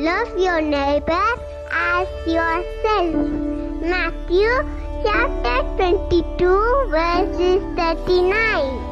Love your neighbor as yourself. Matthew chapter 22 verses 39.